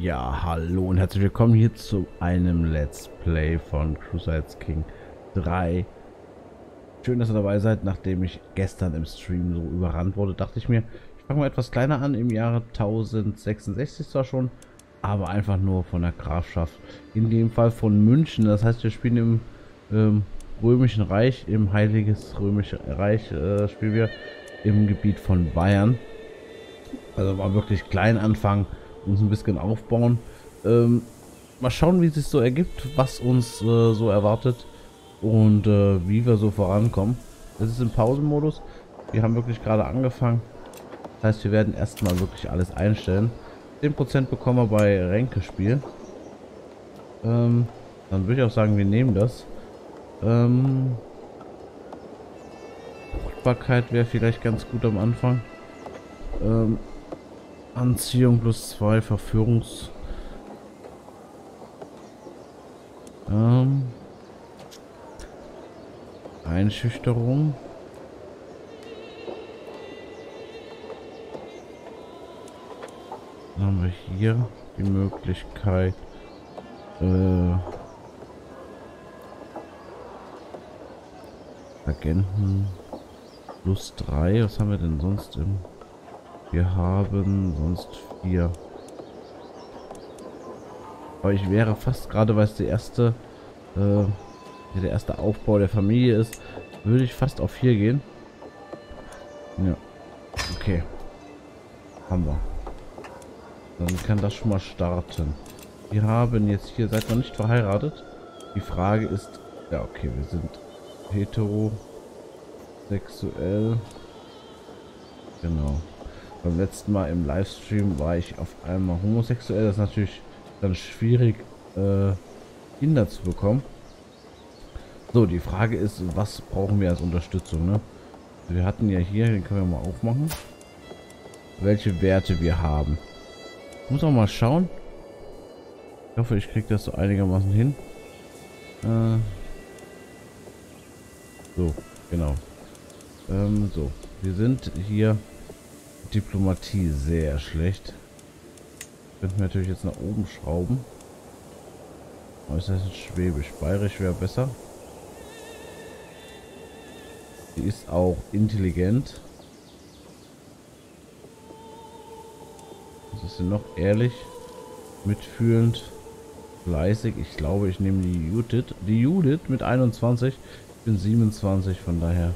Ja, hallo und herzlich willkommen hier zu einem Let's Play von Crusaders King 3. Schön, dass ihr dabei seid. Nachdem ich gestern im Stream so überrannt wurde, dachte ich mir, ich fange mal etwas kleiner an, im Jahre 1066 zwar schon, aber einfach nur von der Grafschaft. In dem Fall von München, das heißt, wir spielen im ähm, Römischen Reich, im Heiliges Römische Reich äh, spielen wir im Gebiet von Bayern. Also mal wirklich klein anfangen uns ein bisschen aufbauen. Ähm, mal schauen, wie es sich so ergibt, was uns äh, so erwartet und äh, wie wir so vorankommen. Das ist im Pausenmodus. Wir haben wirklich gerade angefangen. Das heißt, wir werden erstmal wirklich alles einstellen. 10% bekommen wir bei Ränkespiel. Ähm, dann würde ich auch sagen, wir nehmen das. Ähm, Fruchtbarkeit wäre vielleicht ganz gut am Anfang. Ähm, Anziehung plus zwei Verführungs... Ähm, Einschüchterung. Dann haben wir hier die Möglichkeit, äh, Agenten plus drei. Was haben wir denn sonst im wir haben sonst vier. Aber ich wäre fast gerade, weil es die erste, äh, der erste Aufbau der Familie ist, würde ich fast auf vier gehen. Ja. Okay. Haben wir. Dann kann das schon mal starten. Wir haben jetzt hier, seid noch nicht verheiratet. Die Frage ist, ja okay, wir sind heterosexuell. Genau. Beim letzten Mal im Livestream war ich auf einmal homosexuell. Das ist natürlich dann schwierig, äh, Kinder zu bekommen. So, die Frage ist, was brauchen wir als Unterstützung, ne? Wir hatten ja hier, den können wir mal aufmachen, welche Werte wir haben. Ich muss auch mal schauen. Ich hoffe, ich kriege das so einigermaßen hin. Äh, so, genau. Ähm, so, wir sind hier Diplomatie sehr schlecht. Könnten wir natürlich jetzt nach oben schrauben. Aber ist das jetzt Schwäbisch? Bayerisch wäre besser. Sie ist auch intelligent. Was ist denn noch? Ehrlich, mitfühlend, fleißig. Ich glaube, ich nehme die Judith. Die Judith mit 21. Ich bin 27, von daher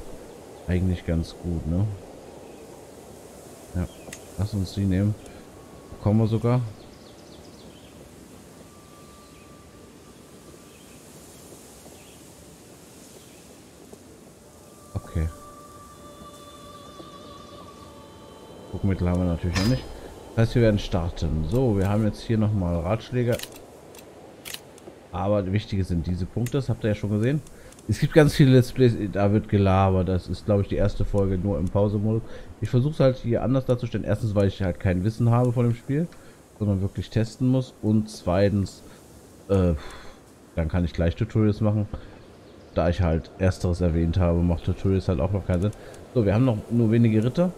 eigentlich ganz gut, ne? Lass uns die nehmen. Kommen wir sogar. Okay. Druckmittel haben wir natürlich noch nicht. Das heißt, wir werden starten. So, wir haben jetzt hier nochmal Ratschläge. Aber wichtige sind diese Punkte, das habt ihr ja schon gesehen. Es gibt ganz viele Let's Plays, da wird gelabert. Das ist, glaube ich, die erste Folge nur im Pause-Modus. Ich versuche es halt hier anders darzustellen. Erstens, weil ich halt kein Wissen habe von dem Spiel, sondern wirklich testen muss. Und zweitens, äh, dann kann ich gleich Tutorials machen. Da ich halt ersteres erwähnt habe, macht Tutorials halt auch noch keinen Sinn. So, wir haben noch nur wenige Ritter.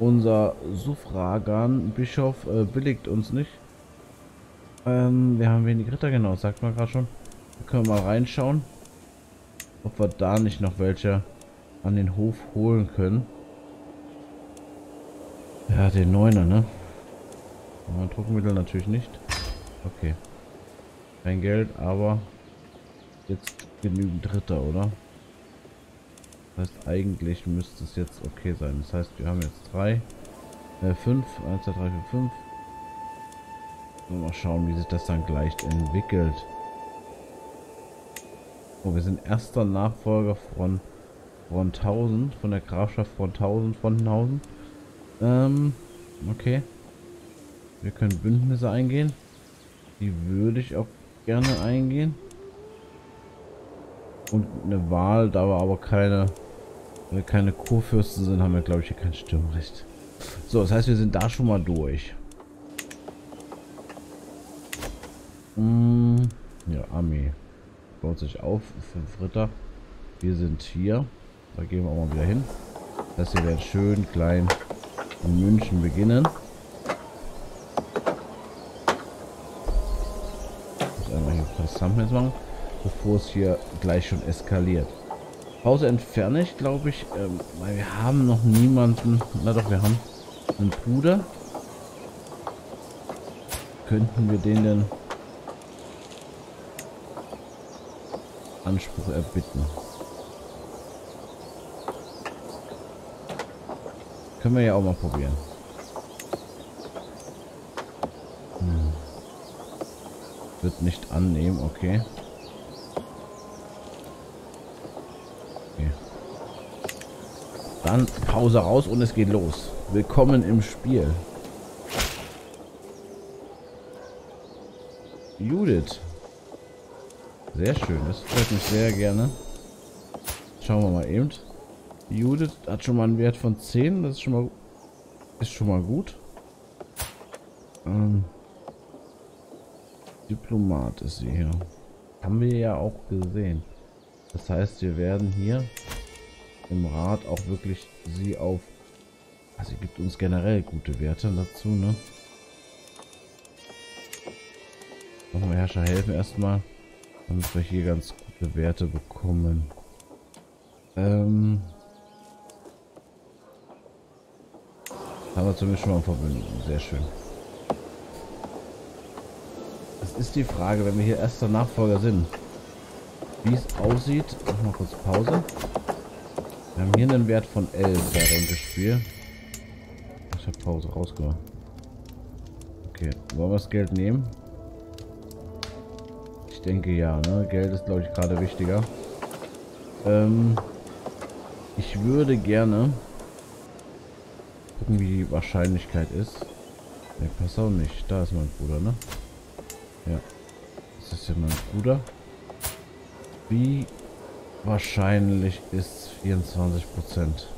Unser Suffragan Bischof äh, billigt uns nicht. Ähm, wir haben wenige Ritter, genau, sagt man gerade schon. Da können wir mal reinschauen, ob wir da nicht noch welche an den Hof holen können. Ja, den Neuner, ne? Ja, Druckmittel natürlich nicht. Okay. Kein Geld, aber jetzt genügend Dritter, oder? Das heißt, eigentlich müsste es jetzt okay sein. Das heißt, wir haben jetzt drei, äh, fünf, eins, zwei, drei, vier, fünf. Mal schauen, wie sich das dann gleich entwickelt. Oh, wir sind erster Nachfolger von 1000, von der Grafschaft von 1000, von 1000. Ähm, okay. Wir können Bündnisse eingehen. Die würde ich auch gerne eingehen. Und eine Wahl, da wir aber keine, keine Kurfürsten sind, haben wir glaube ich hier kein Stimmrecht. So, das heißt, wir sind da schon mal durch. Hm, ja, Armee baut sich auf. Fünf Ritter. Wir sind hier. Da gehen wir auch mal wieder hin. Das hier wird schön klein in München beginnen. Muss einmal hier das machen, bevor es hier gleich schon eskaliert. Pause entferne ich, glaube ich, ähm, weil wir haben noch niemanden. Na doch, wir haben einen Bruder. Könnten wir den denn Anspruch erbitten? Können wir ja auch mal probieren. Hm. Wird nicht annehmen, okay. okay. Dann Pause raus und es geht los. Willkommen im Spiel. Judith. Sehr schön, das freut mich sehr gerne. Schauen wir mal eben. Judith hat schon mal einen Wert von 10. Das ist schon mal, ist schon mal gut. Ähm, Diplomat ist sie hier. Haben wir ja auch gesehen. Das heißt, wir werden hier im Rat auch wirklich sie auf... Also sie gibt uns generell gute Werte dazu, ne? Machen wir Herrscher helfen erstmal, damit wir hier ganz gute Werte bekommen. Ähm, Haben wir zumindest schon mal verbunden. Sehr schön. Das ist die Frage, wenn wir hier erster Nachfolger sind. Wie es aussieht. Mach mal kurz Pause. Wir haben hier einen Wert von 11 während des Spiels. Ich habe Pause rausgemacht. Okay, wollen wir das Geld nehmen? Denke ja, ne? Geld ist glaube ich gerade wichtiger. Ähm, ich würde gerne gucken, wie die Wahrscheinlichkeit ist. Ne, pass auch nicht. Da ist mein Bruder, ne? Ja. Das ist ja mein Bruder. Wie wahrscheinlich ist 24 Prozent?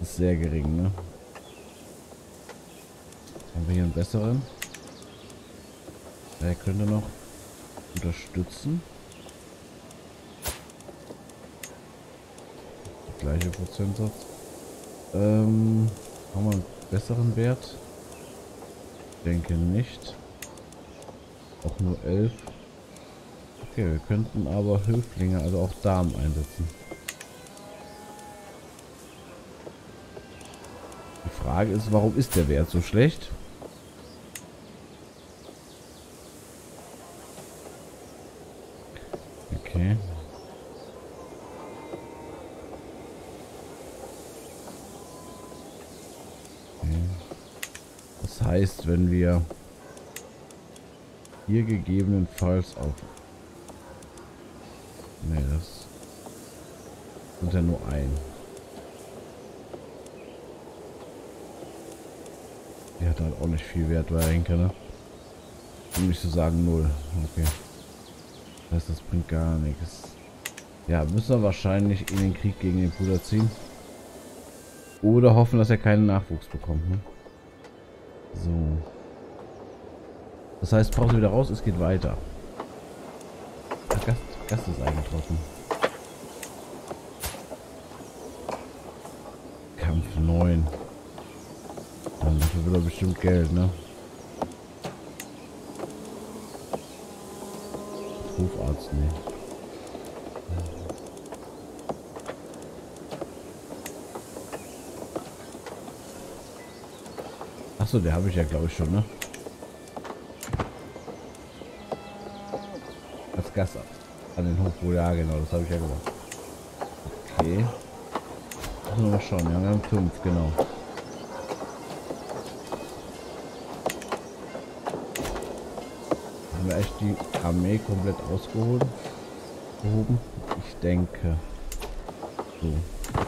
Ist sehr gering, ne? Haben wir hier einen besseren? Der könnte noch unterstützen. Gleiche Prozentsatz. Ähm, haben wir einen besseren Wert? Denke nicht. Auch nur 11. Okay, wir könnten aber Höflinge, also auch Damen einsetzen. Die Frage ist, warum ist der Wert so schlecht? Okay. Heißt, wenn wir hier gegebenenfalls auf... Ne, das sind ja nur ein. Die hat halt auch nicht viel Wert, weil Henke, ne? Um nicht zu sagen null. Okay. Das heißt, das bringt gar nichts. Ja, müssen wir wahrscheinlich in den Krieg gegen den Bruder ziehen. Oder hoffen, dass er keinen Nachwuchs bekommt, ne? So. Das heißt, Pause wieder raus, es geht weiter. Der Gast, Gast ist eingetroffen. Kampf 9. Dann dafür will er bestimmt Geld, ne? Hofarzt, ne. Achso, der habe ich ja glaube ich schon, ne? Als Gast an den Hof, ja genau, das habe ich ja gemacht. Okay. Müssen wir mal schauen, ja, wir haben fünf, genau. Haben wir echt die Armee komplett ausgeholt? Gehoben? Ich denke. So.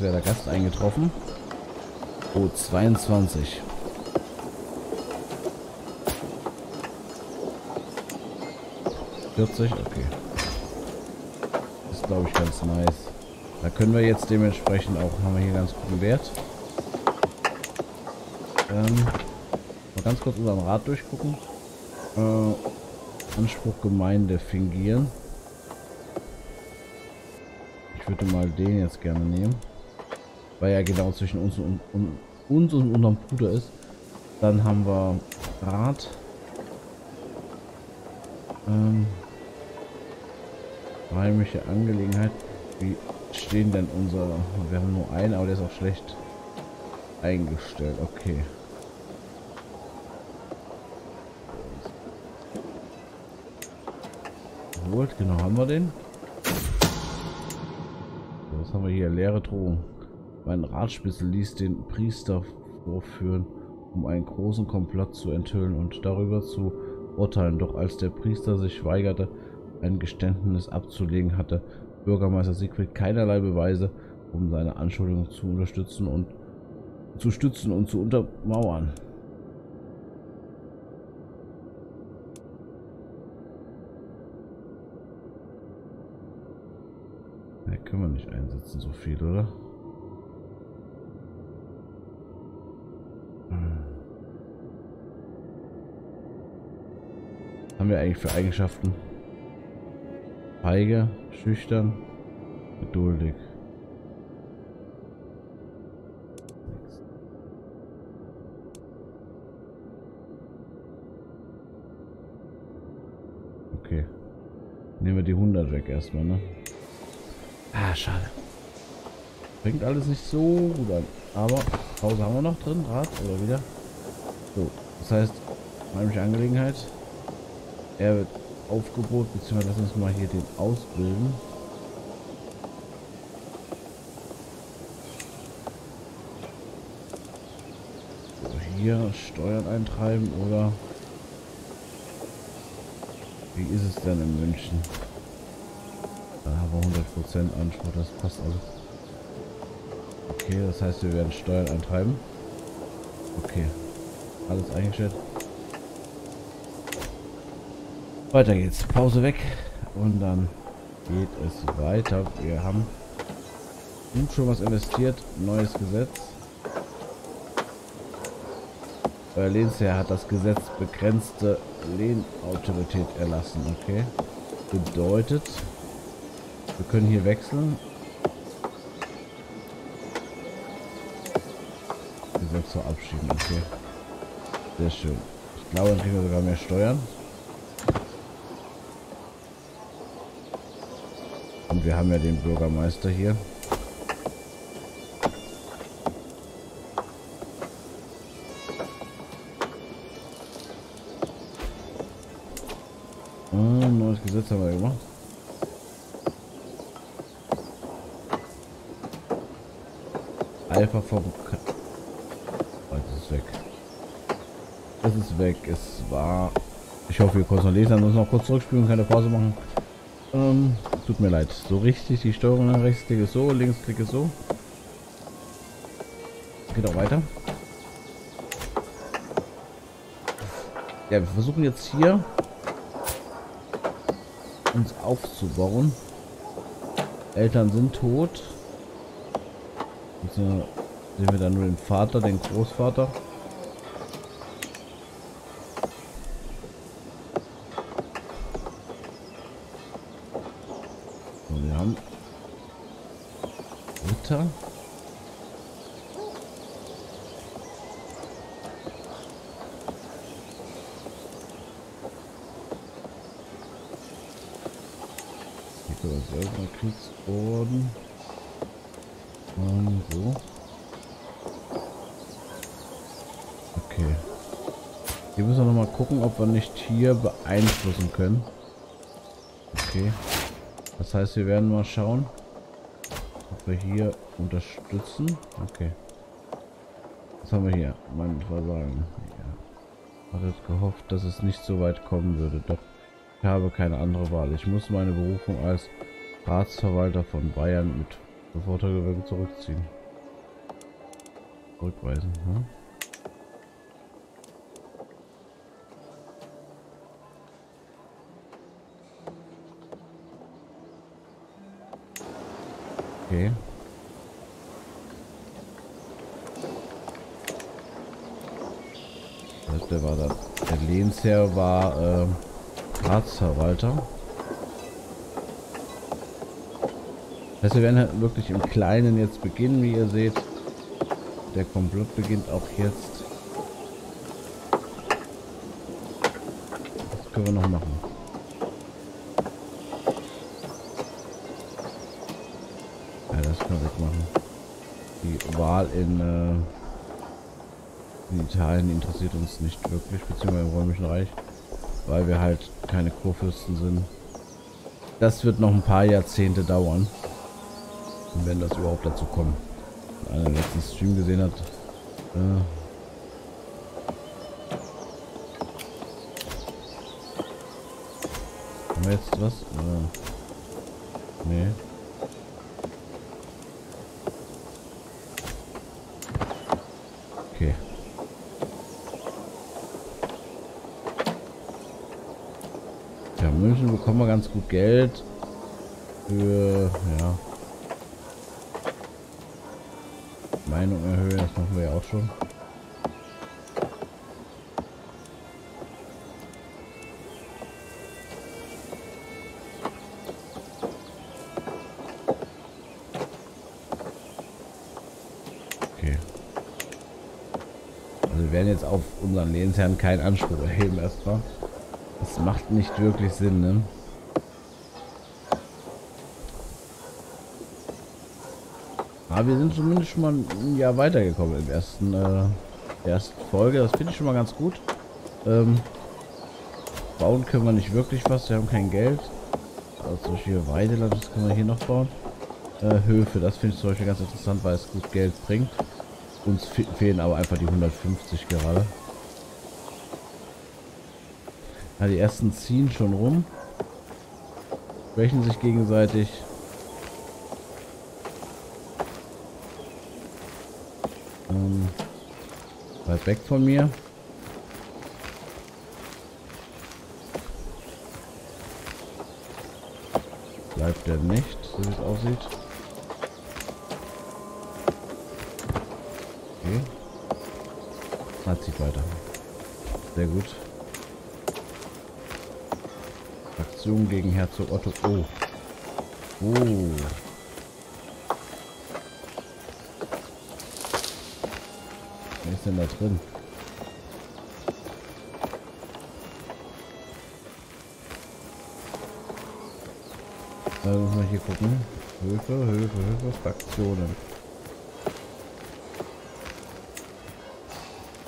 Bemerkenswerter Gast eingetroffen. Oh, 22. Vierzig, okay. Ist glaube ich ganz nice. Da können wir jetzt dementsprechend auch, haben wir hier ganz guten Wert. Ähm, mal ganz kurz unseren Rat durchgucken. Äh, Anspruch Gemeinde fingieren würde mal den jetzt gerne nehmen. Weil er genau zwischen uns und, und uns und unserem Bruder ist. Dann haben wir Rat. Ähm, heimische Angelegenheit. Wie stehen denn unsere... Wir haben nur einen, aber der ist auch schlecht eingestellt. Okay. Holt, genau, haben wir den. Was haben wir hier? Leere Drohung. Mein Ratspitzel ließ den Priester vorführen, um einen großen Komplott zu enthüllen und darüber zu urteilen. Doch als der Priester sich weigerte, ein Geständnis abzulegen, hatte Bürgermeister Siegfried keinerlei Beweise, um seine Anschuldigung zu unterstützen und zu stützen und zu untermauern. Ne, können wir nicht einsetzen, so viel, oder? Haben wir eigentlich für Eigenschaften? Feige, schüchtern, geduldig. Okay. Nehmen wir die 100 weg erstmal, ne? Ah, schade. Bringt alles nicht so gut an. Aber Pause haben wir noch drin, Rad oder wieder? So, das heißt, heimliche Angelegenheit. Er wird Aufgebot, beziehungsweise lass uns mal hier den ausbilden. So, hier Steuern eintreiben oder wie ist es denn in München? Da haben wir 100% Anspruch, das passt alles. Okay, das heißt, wir werden Steuern eintreiben. Okay, alles eingestellt. Weiter geht's. Pause weg. Und dann geht es weiter. Wir haben schon was investiert. Neues Gesetz. Euer Lehnsherr hat das Gesetz begrenzte Lehnautorität erlassen. Okay. Bedeutet, wir können hier wechseln. Gesetz verabschieden. Okay. Sehr schön. Ich glaube, dann kriegen wir sogar mehr Steuern. Und wir haben ja den Bürgermeister hier. Ah, neues Gesetz haben wir gemacht. Alpha vom... Oh, das ist weg. Das ist weg. Es war... Ich hoffe, ihr konntet noch lesen. Wir noch kurz zurückspielen keine Pause machen. Ähm, tut mir leid. So richtig die Steuerung rechtsklick ist so, linksklick ist so. Geht auch weiter. Ja, wir versuchen jetzt hier uns aufzubauen. Eltern sind tot. Jetzt sehen wir dann nur den Vater, den Großvater. Weiter. Hier Kriegsorden. Und so. Okay. Hier müssen wir noch mal gucken, ob wir nicht hier beeinflussen können. Okay. Das heißt, wir werden mal schauen wir hier unterstützen. Okay. Was haben wir hier? Mein Versagen. Ja. Hatte gehofft, dass es nicht so weit kommen würde. Doch ich habe keine andere Wahl. Ich muss meine Berufung als Ratsverwalter von Bayern mit Bevorteilung zurückziehen. Rückweisen. Ne? Okay. Also der war da. Der Lehnsherr war äh, Ratsverwalter. Das heißt, wir werden halt wirklich im Kleinen jetzt beginnen, wie ihr seht. der Komplott beginnt auch jetzt. Was können wir noch machen? In, äh, in Italien interessiert uns nicht wirklich, beziehungsweise im Römischen Reich, weil wir halt keine Kurfürsten sind. Das wird noch ein paar Jahrzehnte dauern, wenn das überhaupt dazu kommt einer den letzten Stream gesehen hat. Äh, haben wir jetzt was? Äh, nee. Okay. Ja, Wir ganz gut Geld für, ja, Meinung erhöhen, das machen wir ja auch schon. Also wir werden jetzt auf unseren Lehnsherrn keinen Anspruch erheben erstmal. Das macht nicht wirklich Sinn, ne? Aber wir sind zumindest schon mal ein Jahr weitergekommen im ersten, äh, ersten Folge. Das finde ich schon mal ganz gut. Ähm, bauen können wir nicht wirklich was. Wir haben kein Geld. Also zum Beispiel Weideland, das können wir hier noch bauen. Äh, Höfe, das finde ich zum Beispiel ganz interessant, weil es gut Geld bringt. Uns fehlen aber einfach die 150 gerade. Ja, die ersten ziehen schon rum. Sprechen sich gegenseitig. Weit weg von mir. Bleibt er nicht, so wie es aussieht. Okay. Ah, zieht weiter. Sehr gut. Aktion gegen Herzog Otto. Oh. Oh. Was ist denn da drin? Also muss man hier gucken. Höfe, Höfe, Höfe, Fraktionen.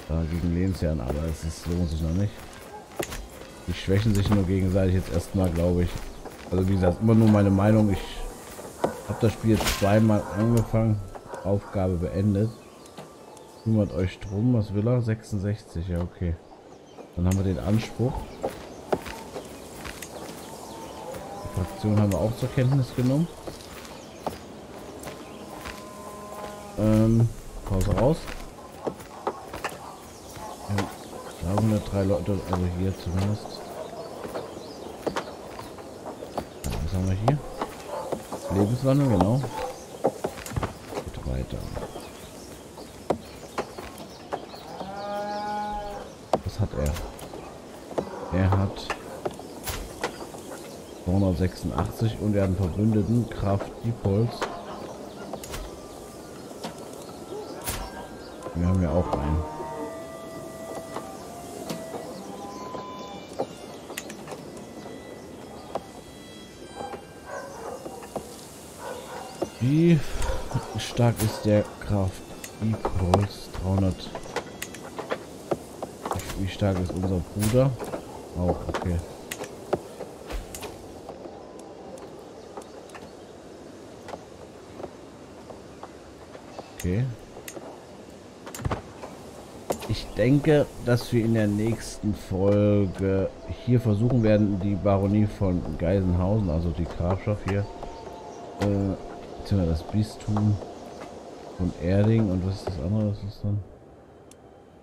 Da gegen Lehnsherren, aber es lohnt sich noch nicht. Die schwächen sich nur gegenseitig jetzt erstmal, glaube ich. Also wie gesagt, immer nur meine Meinung. Ich habe das Spiel jetzt zweimal angefangen. Aufgabe beendet. Kümmert euch drum. Was will er? 66. Ja, okay. Dann haben wir den Anspruch. Die Fraktion haben wir auch zur Kenntnis genommen. Ähm, Pause raus. Ja, 103 Leute, also hier zumindest. Was haben wir hier? Lebenswandel, genau. hat er? Er hat 286 und hat einen Verbündeten, Kraft Diepols. Wir haben ja auch einen. Wie stark ist der Kraft Diepols? 300 wie stark ist unser Bruder? Auch, okay. Okay. Ich denke, dass wir in der nächsten Folge hier versuchen werden, die Baronie von Geisenhausen, also die Grafschaft hier, äh, das Bistum von Erding und was ist das andere? Was ist dann?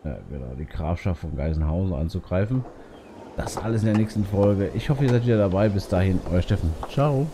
Ja, genau, die Grafschaft von Geisenhausen anzugreifen. Das alles in der nächsten Folge. Ich hoffe, ihr seid wieder dabei. Bis dahin, euer Steffen. Ciao.